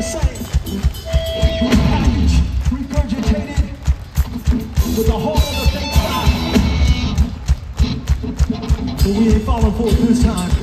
to say. Packaged, regurgitated with a whole other thing. But we ain't falling for it this time.